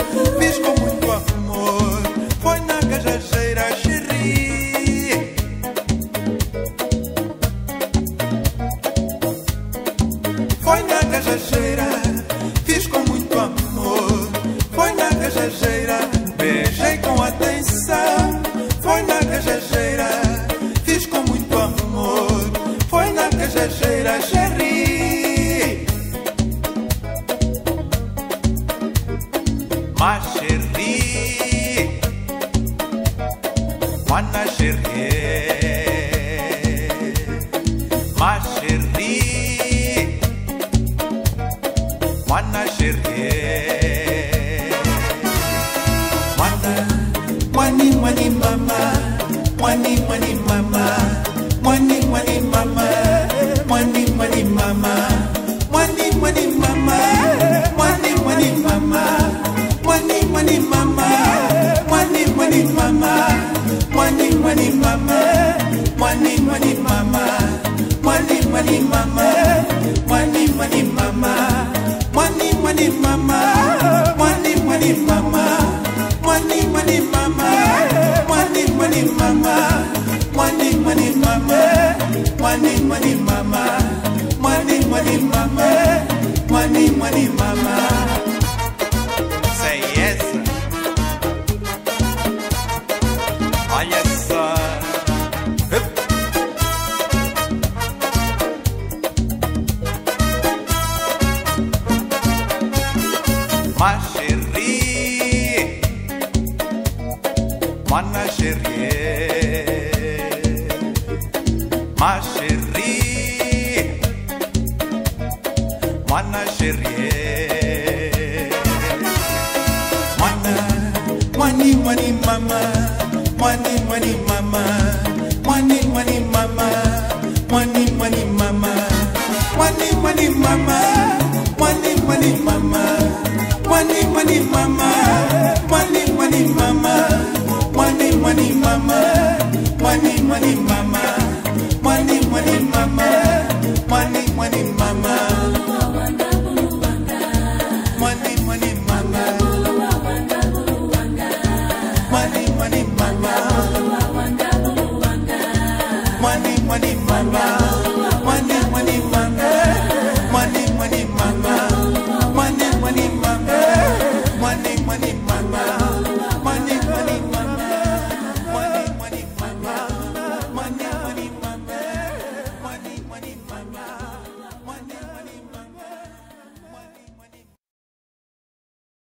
Fiz com muito amor, foi na cajajeira xerri. Foi na cajajeira, fiz com muito amor, foi na cajajeira, beijei com atenção. معنا شريك مع الشريك معنا شريك معنا ماني ماني ماما ماني ماني ماما mwani mwani mama, mwani mwani mama, mwani mwani mama, mwani mwani mama, mwani mwani mama, mwani mwani mama, mwani mwani mama, mwani mwani mama, mwani mwani mama. ma chérie, ma chérie, ma chérie, ma chérie. Mana, mani mani mama, mani mani mama, mani mani mama, mani mani mama, mani mani mama, mani mani mama money, money, mama. Money, money, mama. Money, money, mama. Money, money, mama. Money, money, mama. Money, money, mama. Money, money, mama. Money, money, mama.